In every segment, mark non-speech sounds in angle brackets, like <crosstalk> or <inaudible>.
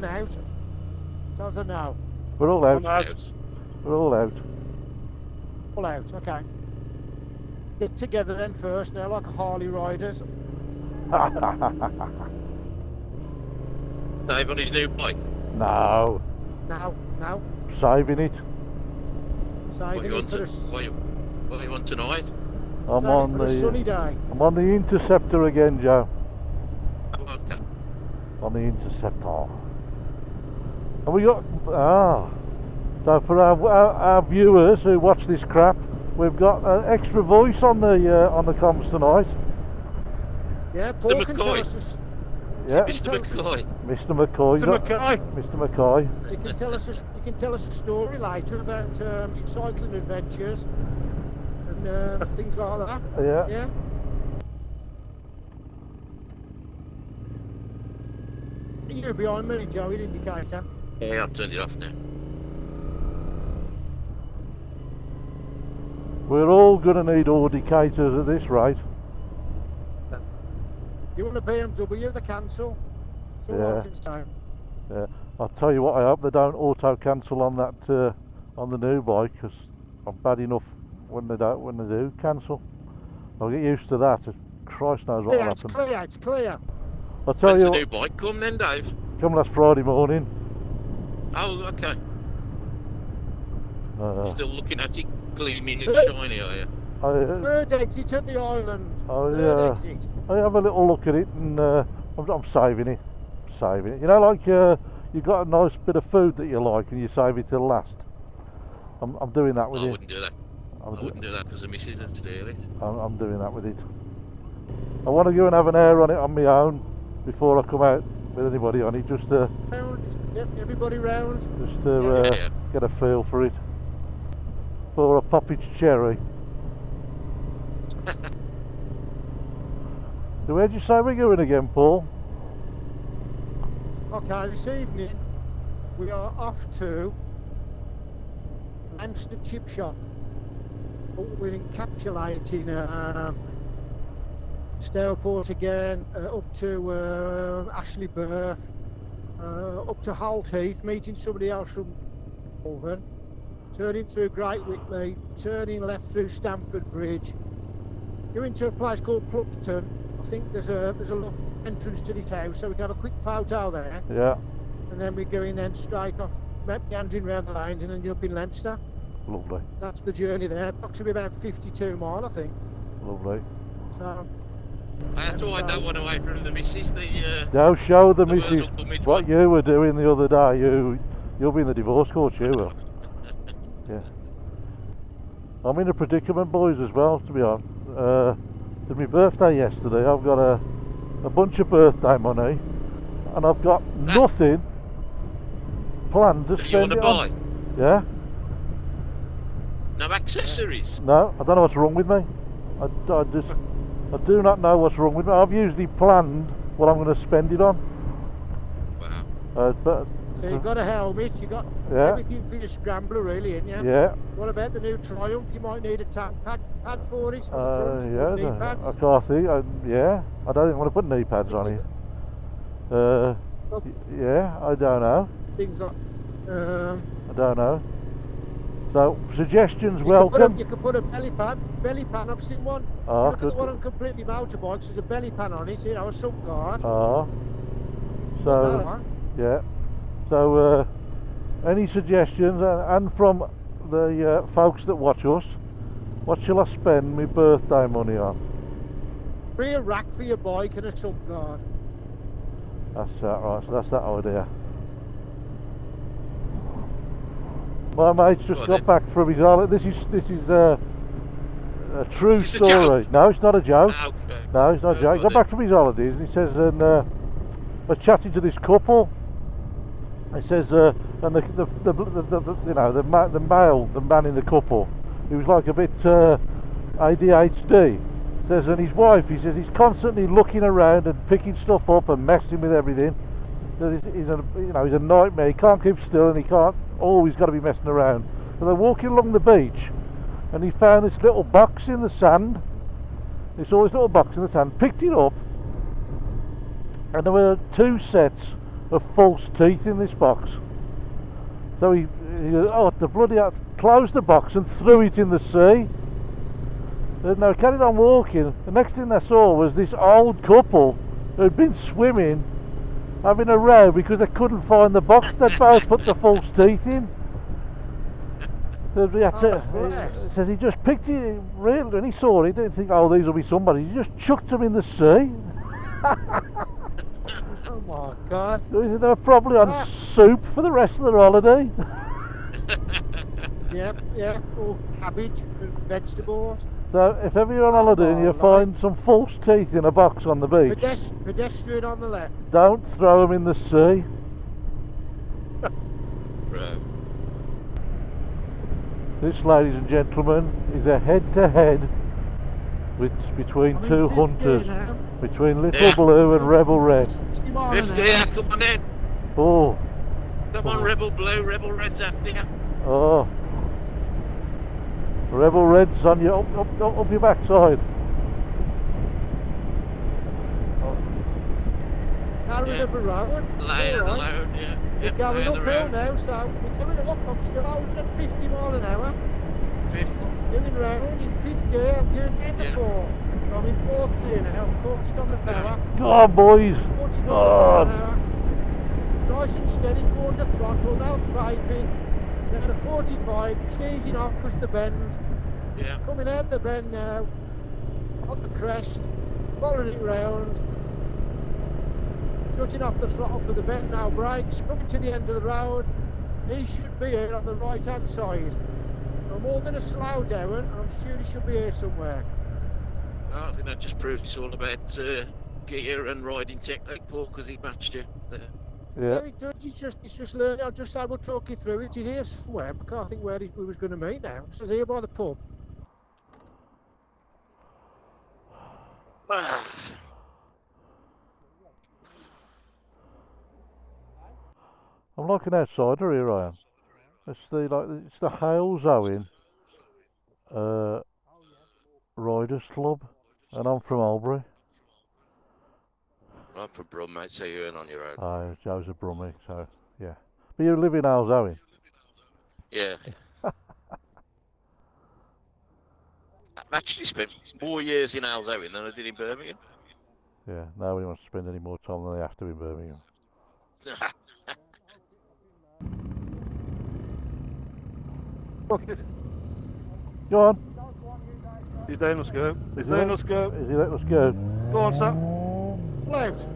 Talk to me if you went out. Sounds a no. We're all out. out. We're all out. All out, okay. Get together then first, now like Harley riders. <laughs> Dave on his new bike. no, No, now, saving it. Saving you it want for to, a, s- what you, what you want tonight? I'm saving on it for a sunny the day. I'm on the interceptor again, Joe. Oh, okay. On the interceptor. And we got ah. So for our, our, our viewers who watch this crap, we've got an extra voice on the uh, on the comms tonight. Yeah, Paul can tell McCoy. us a, s- Yeah, Mr. tell McCoy. Mr. McCoy. Mr. McKay. Mr. McCoy. You can tell us a, s- you can tell us a story later about um, your cycling adventures and uh, <laughs> things like that. Yeah. Yeah. You're behind me, Joey, indicator. Yeah, I've turned it off now. We're all going to need indicators at this rate. You want a BMW, the cancel. That's Yeah. Yeah. I'll tell you what. I hope they don't auto cancel on that uh, on the new bike because I'm bad enough when they don't when they do cancel. I'll get used to that. Christ knows what will Clear, it's happen. clear, it's clear. I'll tell When's you the what, new bike come then, Dave? come last Friday morning. Oh, okay. Uh, Still looking at it, gleaming and shiny, are you? I, uh, Third exit at the island. Oh, Third yeah. exit. I have a little look at it and uh, I'm, I'm saving it. Saving it. You know, like uh, you got a nice bit of food that you like and you save it till last. I'm, I'm doing that with I it. I wouldn't do that. I'm, I wouldn't do that because the missus would steal it. I'm, I'm doing that with it. I want to go and have an air on it on my own before I come out with anybody on it, just to Round. Yep, everybody round. just to Yeah. uh, Yeah. get a feel for it. For a poppage cherry. <laughs> so where'd you say we're going again, Paul? Okay, this evening we are off to Amster Chip Shop. We're encapsulating um, Stourport again, uh, up to uh, Astley Burf, uh, up to Holt Heath, meeting somebody else from Malvern, turning through Great Witley, turning left through Stanford Bridge, going to a place called Pluckton. I think there's a there's a little entrance to this house, so we can have a quick photo there Yeah, and then we're going then straight off, meandering round the lanes and ending up in Leominster. lovely, That's the journey there. Approximately about 52 mile, I think. lovely. So, I had to hide that one away from the missus. The uh, Now show the The missus will come in what you were doing the other day. You, you'll be in the divorce court, you will. <laughs> Yeah. I'm in a predicament, boys, as well, to be honest. Uh, it's my birthday yesterday. I've got a, a bunch of birthday money, and I've got nothing planned to that you want spend to it buy. on. Yeah? No accessories. No, I don't know what's wrong with me. I, I just, I do not know what's wrong with me. I've usually planned what I'm going to spend it on, Wow. uh, but so you've got a helmet, you've got Yeah. everything for your scrambler, really, ain't you? yeah, What about the new Triumph? You might need a tap pad, pad for it. on the Uh, front, yeah, with knee pads. I can't think. I, yeah, I don't think I want to put knee pads on it. Uh, Well, yeah, I don't know. Things like. Um, I don't know. So suggestions you, can put a, welcome. you can put a belly pan. Belly pan, I've seen one. Ah, Look at the one on completely motorbikes. There's a belly pan on it, you know, a sub guard. That so one. yeah. So uh, any suggestions, and, and from the uh, folks that watch us, what shall I spend my birthday money on? Rear rack for your bike and a sub guard. That's that, right. So that's that idea. My mate's just Go got then. back from his holiday. This is this is uh, a true Is a story. joke? no, it's not a joke. Ah, okay. No, it's not a Oh, joke. He go got on back from his holidays and he says, and uh, I was chatting to this couple. He says, uh, and the, the, the, the, the, the you know the ma- the male, the man in the couple, he was like a bit uh, ADHD. Says, and his wife, he says, he's constantly looking around and picking stuff up and messing with everything. That he's, he's a, you know, he's a nightmare. He can't keep still and he can't always got to be messing around. So they're walking along the beach, and he found this little box in the sand. He saw this little box in the sand, picked it up, and there were two sets of false teeth in this box. So he, he goes, oh, the bloody hell, closed the box and threw it in the sea. And they carried on walking. The next thing they saw was this old couple who'd been swimming, having a row because they couldn't find the box they'd both put the false teeth in. So he had to- Oh, he says he just picked it, real, and he saw it, he didn't think, oh, these will be somebody. He just chucked them in the sea. <laughs> Oh my god. Said They were probably on Ah. soup for the rest of their holiday. <laughs> Yep, yeah. All cabbage and vegetables. So if ever you're on holiday and you Oh, find some false teeth in a box on the beach, Pedest- pedestrian on the left. don't throw them in the sea. <laughs> Bro. This, ladies and gentlemen, is a head-to-head with between I'm in two fifth gear hunters, now. between Little Yeah. Blue and Rebel Red. 60 mile an 50, yeah, come on in. Oh, Come on, oh. Rebel Blue, Rebel Red's after you. oh. Rebel Red's on your up, up, up, up your backside. Narrowing Yeah. of the road. Laying All right. alone, yeah. We're Yep, going laying uphill now, so we're coming up. I'm still holding at 50 mile an hour. Fifth. Going round in fifth gear. I'm going down to Yeah. four. I'm in fourth gear now. I'm caught it on the power. Go on, boys. 45 God. mile an hour. Nice and steady, quarter throttle, no thriving. Down to 45, just easing off because the bend. Yeah. Coming out the bend now. On the crest. Following it round. Shutting off the throttle for the bend now. Brakes. Coming to the end of the road. He should be here on the right hand side. No more than a slow down, and I'm sure he should be here somewhere. I think that just proves it's all about uh, gear and riding technique, Paul, because he matched you there. Yeah. Yeah, it does. It's just, it's just learning. I'll just, I will talk you through it. He's here somewhere. I can't think where he, we was going to meet now. So he's here by the pub. <sighs> I'm like an outsider here, I am. It's the like it's the Halesowen uh, Riders Club, and I'm from Albury. I'm from Brum, mate, so you're in on your own. Uh, Joe's a Brummie, so yeah. But you live in Halesowen. Yeah. <laughs> I've actually spent more years in Halesowen than I did in Birmingham. Yeah, nobody wants to spend any more time than they have to in Birmingham. <laughs> Go on, He's letting us go. He's Yeah. letting us go. is he letting us go? Go on, Sam. Left.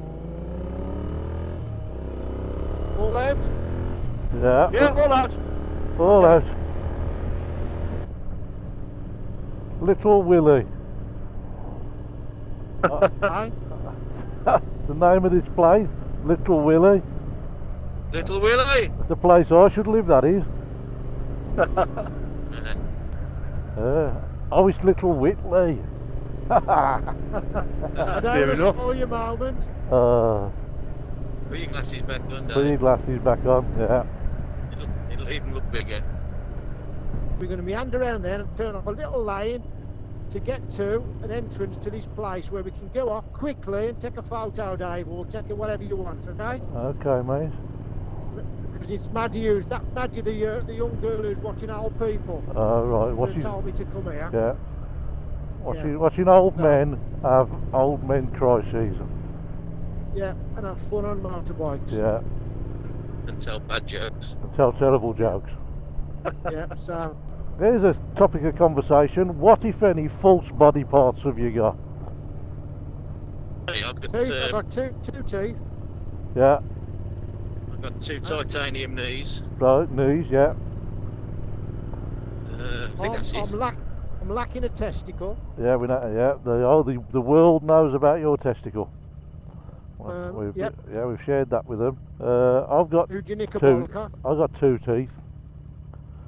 All left. Yeah, Yeah, all out. all out. Little Willie. Aye. <laughs> the name of this place, Little Willie. Little Willie! It's the place I should live, that is. <laughs> Uh, Uh, oh, it's Little Witley. I Fair don't enough. for your moment. uh, put your glasses back on, put your glasses back on, yeah. It'll, it'll even look bigger. We're going to meander around there and turn off a little lane to get to an entrance to this place where we can go off quickly and take a photo, Dave, or take a whatever you want, okay? Okay, mate. Because it's Maddie who's that Maddie, the uh, the young girl who's watching old people. Uh, right, what's who his... told me to come here. Yeah. Watching, Yeah. watching old So- men have old men crises. Yeah, and have fun on motorbikes. Yeah, And tell bad jokes. and tell terrible jokes. <laughs> yeah. So There's a topic of conversation. What, if any, false body parts have you got? Hey, I've got, teeth. I've uh, got two two teeth. Yeah, I've got two titanium knees. right, knees, yeah. Uh, I think I'm, that's it. I'm, lack, I'm lacking a testicle. Yeah, we know, yeah. The, oh, the, the world knows about your testicle. Well, Um, we've, yep. Yeah, we've shared that with them. Uh, I've got Who'd you nick a two. I've got two teeth.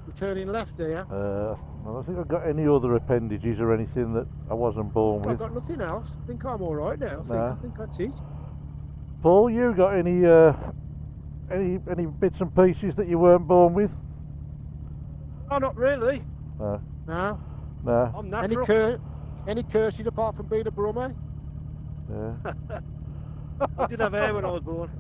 We're turning left here. Uh, I don't think I've got any other appendages or anything that I wasn't born with. I've got nothing else. I think I'm all right now. I think, Nah. I think that's it. Paul, you got any uh, any any bits and pieces that you weren't born with? Oh, not really. No. No. No. I'm Any, natural. cur- any curses apart from being a brummie? Yeah. I did have hair when I was born.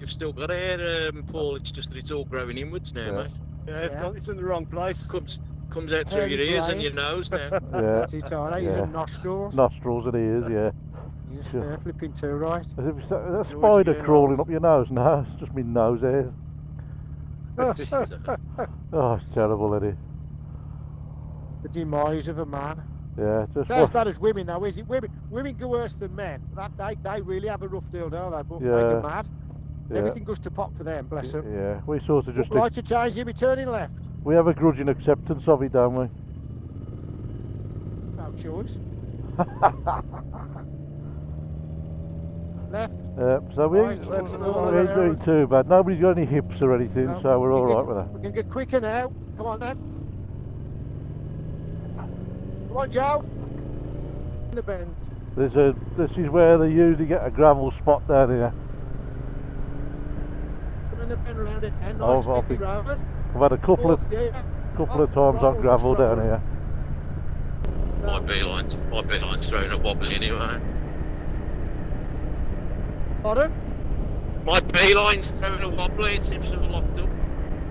You've still got hair, um, Paul. It's just that it's all growing inwards now, Yeah. mate. Yeah, it's, Yeah. got- it's in the wrong place. Comes comes out through Hairy your ears and your nose now. <laughs> Yeah. That's it, alright. Yeah. Using nostrils. Nostrils and ears, yeah. Yes, Sure. yeah, flipping too right. As if it's a, a Yours spider crawling up your nose. No, it's just me nose hairs. <laughs> uh, <laughs> Oh, it's terrible, Eddie. The demise of a man. Yeah, just what, bad as women, though, is it? Women, women go worse than men. That they, they really have a rough deal, don't they? But they Yeah. go mad. yeah, Everything goes to pot for them, bless them. yeah. We sort of just Like to change, you'll be turning left. we have a grudging acceptance of it, don't we? No choice. <laughs> Left. Yeah, so we Right, ain't, let's we go on ain't doing too bad. Nobody's got any hips or anything, No, so we're we all can right get- with that. We can get quicker now. Come on then. Come on, Joe. In the bend. There's a. This is where they usually get a gravel spot down here. Come in the bend round it. And Oh, nice I'll sticky be- road. I've had a couple of yeah. couple of times on road, gravel down here. my beeline's my beeline's throwing a wobble anyway. Pardon? My beeline's throwing a wobble. It seems to have locked up.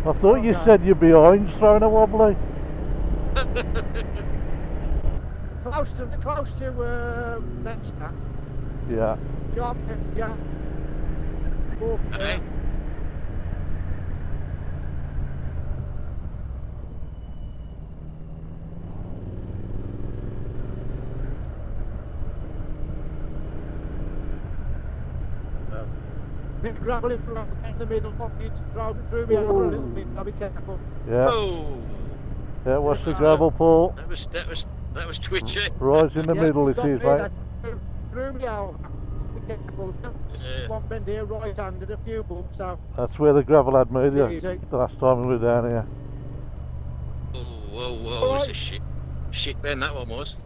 I thought you Okay. said your behind's throwing a wobbly. <laughs> Close to close to um, Leominster. Yeah. Job, yeah. Fourth, Eh? bit gravel in front, in the middle, pocket, drove it through me over a little bit. I'll be careful. Yeah. Oh, Yeah. What's the gravel, Paul? that was that was that was twitchy. Eh? Right in the Yeah, middle, it got is, me, mate. that Threw, threw me over. Be careful. Yeah. One bend here, right handed, a few bumps, so That's where the gravel had me the, Easy. the last time we were down here. Oh, whoa, whoa, it's a shit shit bend that one was.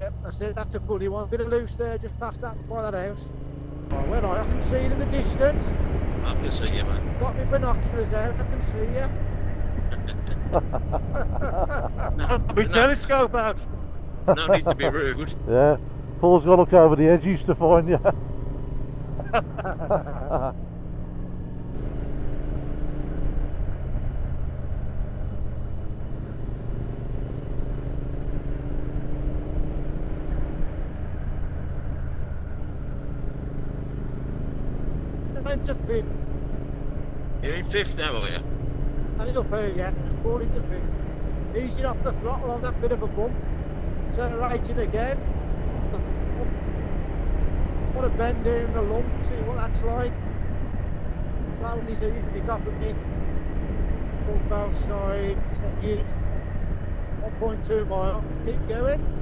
Yep, that's it, that's a funny one. Bit of loose there, just past that by that house. Oh, where are you? I can see it in the distance. I can see you, man. Got my binoculars out, I can see you. No, Big no, telescope out. no need to be rude. Yeah. Paul's got to look over the edges to find you. Went to fifth, You're in fifth now, are you? It up here yet, just brought into fifth. Easing off the throttle on that bit of a bump. Turn right in again. What a bend here in the lump, see what that's like. Slowing his it up a bit. Pulls both sides, edges. 1.2 mile. Keep going.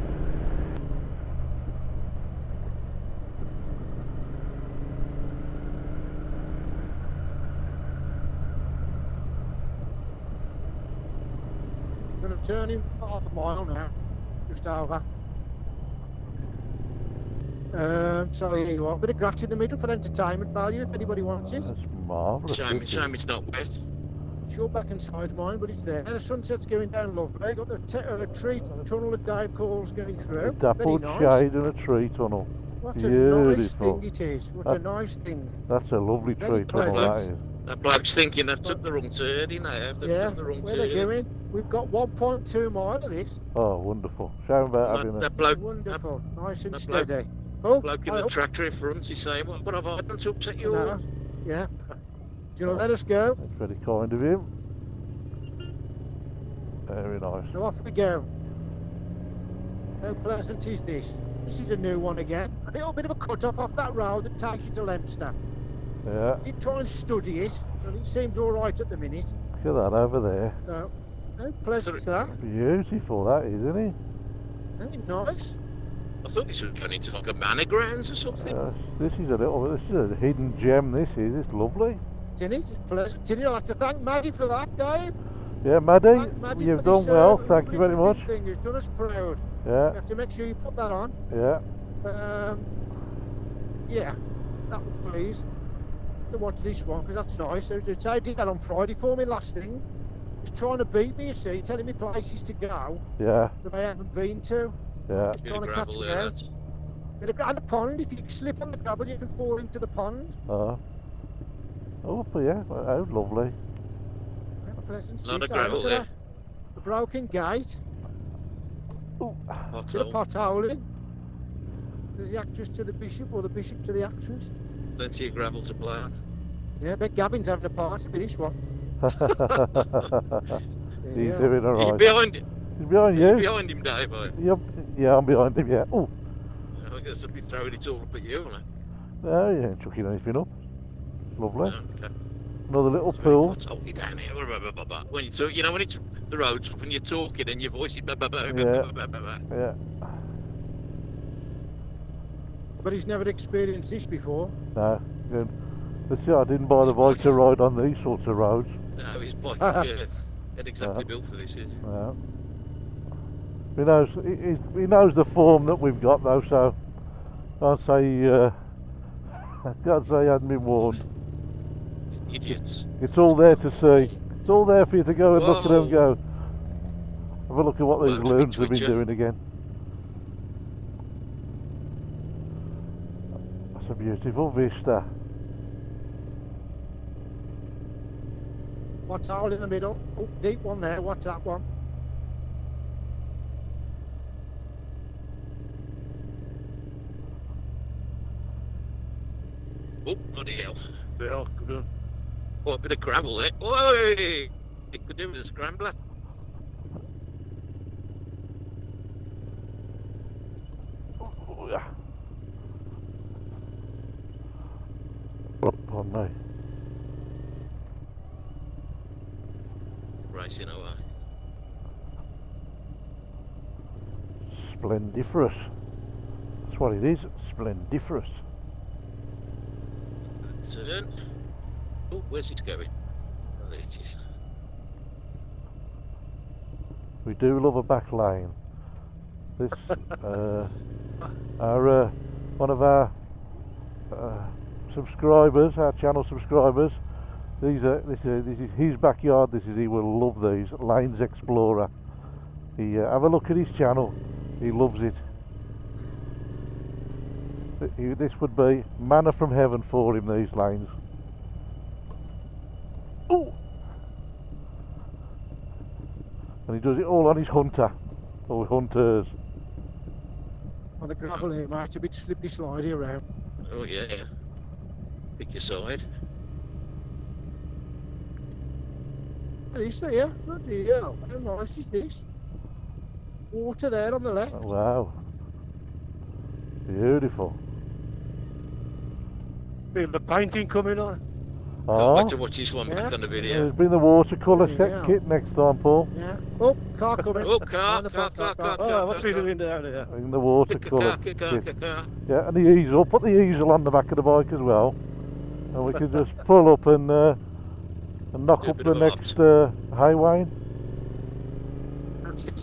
Going to turn him half a mile now, just over. Um, so here you are, bit of grass in the middle for entertainment value if anybody wants it. That's marvellous. Shame, this shame it's not wet. Sure back inside mine, but it's there. The sunset's going down lovely. Got the uh, tree tunnel that Dave calls going through. A Very dappled nice. shade and a tree tunnel. What a nice thing it is. What Uh, a nice thing. That's a lovely Very tree tunnel, that pleasant. That bloke's thinking they've took the wrong turn, you know. They've Yeah, took the wrong where turn. they're going. We've got 1.2 mile of this. Oh, wonderful. Shame about That, having a... that bloke, that Wonderful. Nice and that bloke- steady. Oh, bloke in I the hope- tractor in front, he's saying, what, what have I done to upset you No. Yeah. <laughs> Do you want to let us go? That's very kind of him. Very nice. So off we go. How pleasant is this? This is a new one again. A little bit of a cut off off that road that takes you to Leominster. Yeah, I did try and study it, and it seems all right at the minute. look at that over there. So, how pleasant is that? Beautiful, that is, isn't it? Ain't it nice? I thought this was going into like a manor grounds or something. Uh, this is a little, this is a hidden gem, this is. It's lovely. Isn't it? It's pleasant. Didn't I'll have to thank Maddie for that, Dave. Yeah, Maddie, Thank Maddie you've done this, uh, well. Thank you very much. flipping Thing. It's done us proud. Yeah. You Yeah, have to make sure you put that on. yeah. Um, yeah, that would please. To watch this one because that's nice. As I say, I did that on Friday for me last thing. He's trying to beat me, you see, telling me places to go Yeah, that I haven't been to. yeah. He's Bit trying of to catch gravel me there, out. lads. There's a, and a pond, if you slip on the gravel, you can fall into the pond. Uh, oh, but yeah, oh, lovely. How pleasant. Lot this, of oh, gravel look at there. that. The broken gate, Ooh, Hot bit of hole. potholing. There's the actress to the bishop, or the bishop to the actress. Plenty of gravel to play on. Yeah, I bet Gavin's having a party with this one. <laughs> He's Yeah. doing all He's right. behind, He's behind he's you. behind him, Dave. I, Yep. Yeah, I'm behind him. Yeah. Oh, I guess I'd be throwing it all up at you. Like. no, you ain't chucking anything up. Lovely. Oh, okay. Another little It's very pool. hot hole down here. Blah, blah, blah, blah, blah. When you talk, you know when it's the roads and you're talking and your voice is blah, blah, blah, blah, Yeah. blah, blah, blah, blah. Yeah. But he's never experienced this before. No. Good. Let's see, I didn't buy the bike to ride on these sorts of roads. Bike <laughs> uh, exactly built for this, is it? No. He knows. He, he- knows the form that we've got though, so I'd say. Uh, <laughs> can't say he hadn't been warned. Idiots. It's all there to see. It's all there for you to go and look at them go. Have a look at what these Well, it's a bit loons have been doing again. That's a beautiful vista. What's all in the middle? Oh, deep one there. What's that one? Oh, bloody hell. Yeah, good on. Oh, a bit of gravel there. Oi! It could do with a scrambler. Oh, yeah. Oh, pardon me. Racing away. Splendiferous. That's what it is. Splendiferous. Turn. Oh, where's it going? Oh, there it is. We do love a back lane. This, <laughs> uh, our, uh, one of our uh, subscribers, our channel subscribers, these are, this, is, this is his backyard. This is he will love these Lanes Explorer. He uh, have a look at his channel. He loves it. This would be manna from heaven for him. These lanes. Ooh. And he does it all on his hunter, or hunters. On the gravel here, mate. A bit slippy slidey around. Oh, yeah. Pick your side. This here. Bloody hell. How nice is this? Water there on the left. Oh, wow. Beautiful. Feel the painting coming on. Can't Oh, wait to watch this one back Yeah. on the video. there's been the watercolour set hell. kit next time, Paul. Yeah. Oh, car coming. Oh, car, Mind the car, front, car, car, Oh, what's he car. doing down there? In the Car, watercolour car, car, kit. car. Yeah, and the easel. Put the easel on the back of the bike as well. And we can <laughs> just pull up and, uh, and knock Do a up bit the of a lot. next uh, highway. That's it.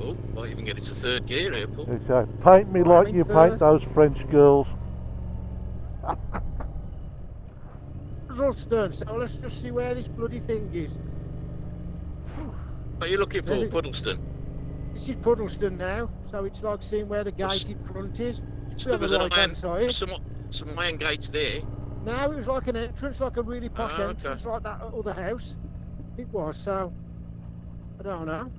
Oh, might even get into third gear here, Paul. It's, uh, paint me like you paint those French girls. Ralston, so let's just see where this bloody thing is. What are you looking for, Very- Pudleston? This is Pudleston now, so it's like seeing where the What's- gate in front is. It's There on the an right hand iron, side. some, some iron gates there. Now it was like an entrance, like a really posh ah, okay. entrance, like that other house. It was, so I don't know.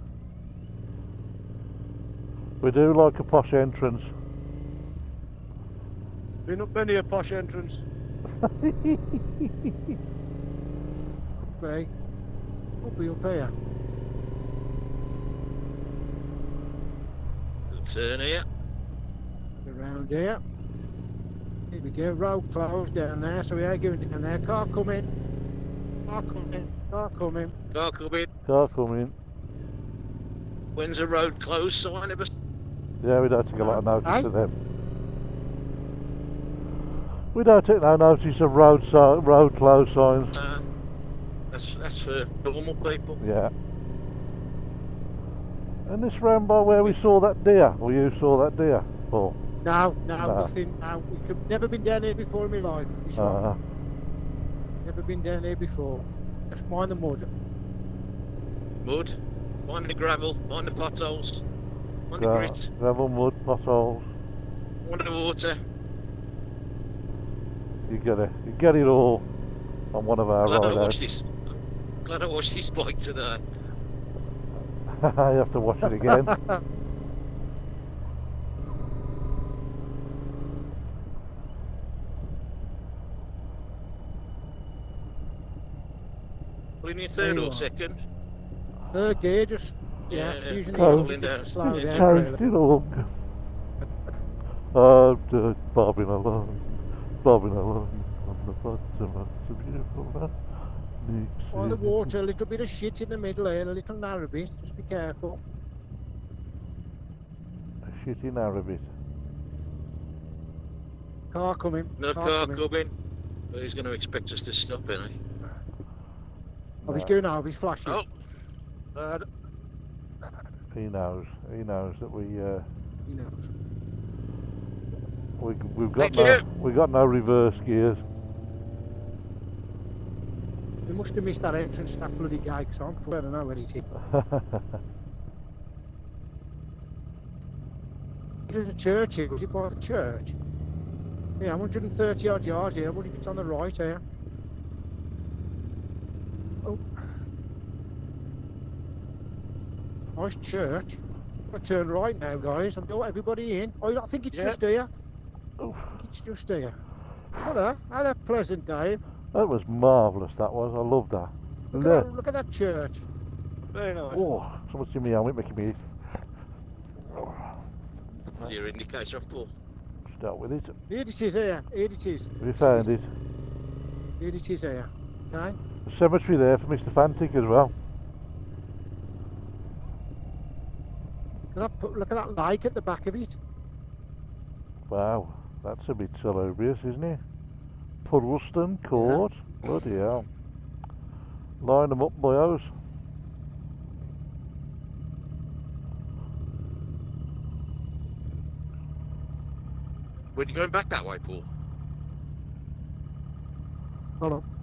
We do like a posh entrance. Been up many a posh entrance. <laughs> Could be. Could be up here. Little turn here. Around here. Here we go. Road closed down there, so we are going down there. Car coming. Car coming. Car coming. Car coming. Car coming. When's the road closed sign of us? Yeah, we don't take a lot of notice Aye. of them. We don't take no notice of road si- road closed signs. Uh, that's, that's for normal people. Yeah. And this round by where we saw that deer, or you saw that deer, Paul. No, no, No. nothing. No, we've never been down here before in my life. This one. Uh, We've been down here before. Just mind the mud. Mud. Mind the gravel. Mind the potholes. Mind the grit. gravel, mud, potholes. Mind the water. You get it. You get it all on one of our Glad I ride watched outs. this. Glad I watched this bike today. <laughs> you have to watch it again. <laughs> in your third or second. Third gear, just yeah, Yeah, using the Oh. engine just down. slow Yeah. down. really. Along. I'm just bobbing along, bobbing along on the bottom of the beautiful land. On the water, a little bit of shit in the middle here, a little narrow bit. Just be careful. A Shitty Arabic. Car coming. No car car coming. coming. But he's going to expect us to stop, isn't he? Oh, he's going now. He's flashing. Oh, Uh, He knows. He knows that we uh, He knows. we we've got Thank no you. we got no reverse gears. We must have missed that entrance to that bloody gate on. I don't know where <laughs> it is. There's a church here. Was it by the church? Yeah, 130 odd yards here. What if it's on the right here? Oh. Nice church. I turn right now, guys. I'm got everybody in. Oh, I think it's Yeah. just here. Oof. I think it's just here. Hello, hello, pleasant Dave. that was marvellous. That was. I love that. Look, Look. at that, look at that church. very nice. Oh, someone's in me helmet making me your indicator off, Paul. start with it. Here it is here. Here it is. We found it. Here it is here. Okay. A cemetery there for Mr. Fantic as well. Look at, that, look at that lake at the back of it. Wow, that's a bit salubrious, isn't it? Pudleston Court. Bloody hell. Line them up, boyos. When you going back that way, Paul? Hold on.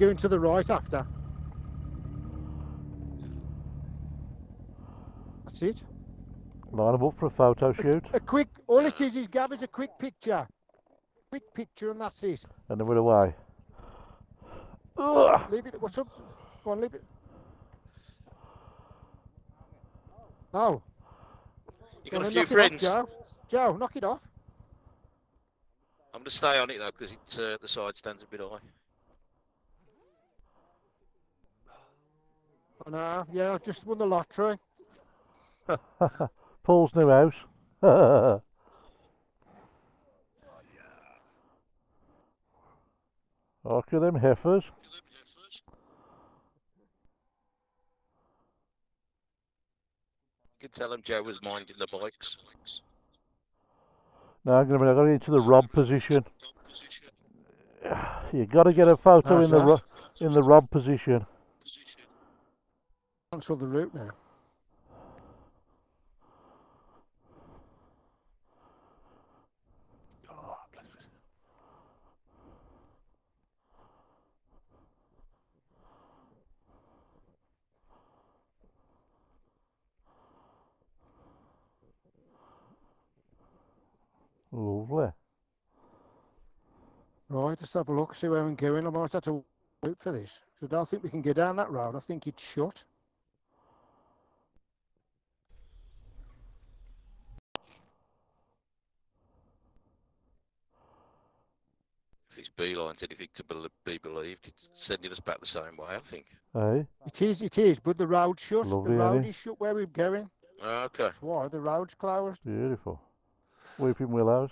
Going to the right after. That's it. Line them up for a photo shoot, A quick, all it is is Gav is a quick picture. Quick picture and that's it. and then we're away. Ugh. Leave it, what's up? Go on, leave it. Oh, You go got on a few knock friends. It off, Joe. Joe, knock it off. I'm going to stay on it though, because it uh, the side stands a bit high. Oh, uh, no, yeah, I've just won the lottery. <laughs> Paul's new house. <laughs> Oh, Look at them heifers. You can tell him Joe was minding the bikes. Now I'm gonna, I'm gonna get into the rob position. <sighs> You got to get a photo How's in the that? ro- in the rob position. Cancel the route now. Lovely. Right, let's have a look, see where I'm going. I might have to wait for this. So I don't think we can get down that road. I think it's shut. Beeline's anything to be believed, it's sending us back the same way, I think. Hey, It is, it is, but the road's shut. Lovely, the road Eddie. is shut where we're going. Ah, okay. That's why the road's closed. beautiful. Weeping willows.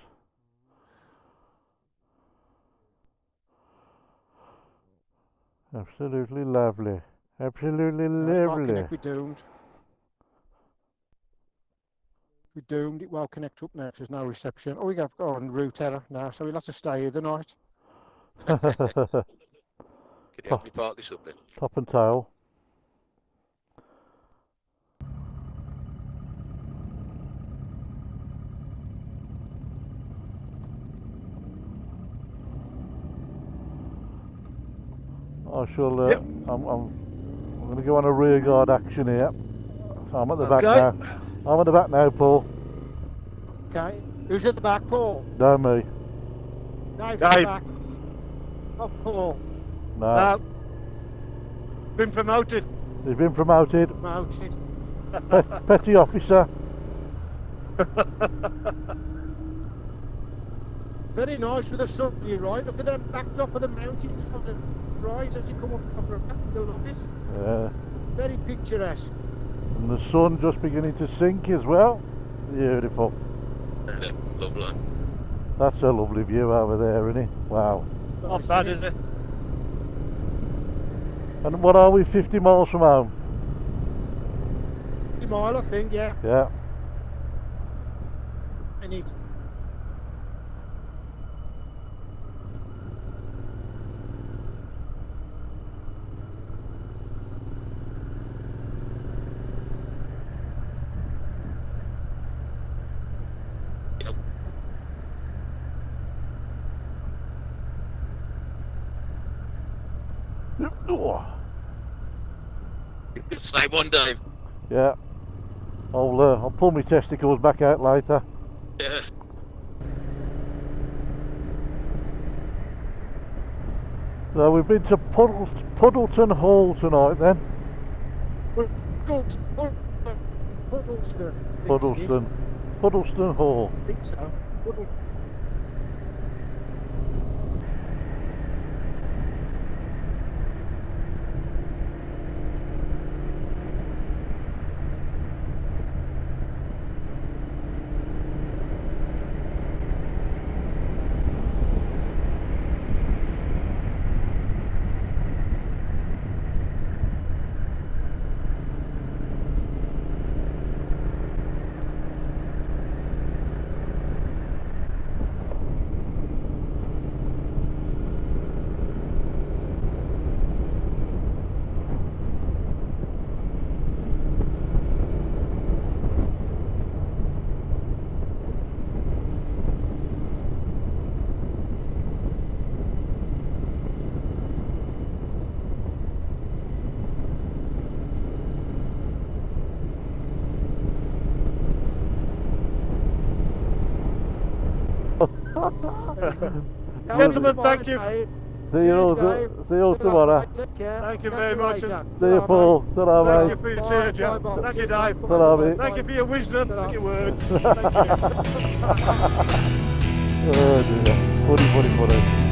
Absolutely lovely. Absolutely No, it won't lovely. connect, we're doomed. We're doomed. It won't connect up now. there's no reception. Oh, we have got on route error now, so we'll have to stay here the night. Can you help me park this up then? Top and tail. I shall. Uh, yep. I'm, I'm, I'm going to go on a rear guard action here. So I'm at the okay. back now. I'm at the back now, Paul. Okay. Who's at the back, Paul? No, me. Dave. Dave back. Oh, Paul. No. Uh, been promoted. He's been promoted. Mounted. Pet, petty officer. Very nice with the sun, you right? Look at them backdrop of the mountains of the rise as you come up over a the lobbies. Yeah. Very picturesque. And the sun just beginning to sink as well. Beautiful. Yeah, Lovely. That's a lovely view over there, isn't it? Wow. Not bad, isn't it? And what are we, 50 miles from home? 50 mile, I think, yeah. Yeah. And it. Yep. Oh, Same one, Dave. Yeah. I'll, uh, I'll pull my testicles back out later. Yeah. So we've been to Puddle, Puddleton Hall tonight then. Pudleston. Pudleston. I think it is. Pudleston. Pudleston Hall. I think so. Puddle- Gentlemen, thank you. Dave. See you all, see you all tomorrow. mate. Take care. Thank you very much, See you, Ta-ra, Paul. mate. Ta-ra, Thank you for your Bye, cheer, Joe. bye, bye. Thank you, Dave. mate. Ta-ra, mate. Thank you for your wisdom and your words. Thank you. <laughs> Oh dear. Funny, funny, funny.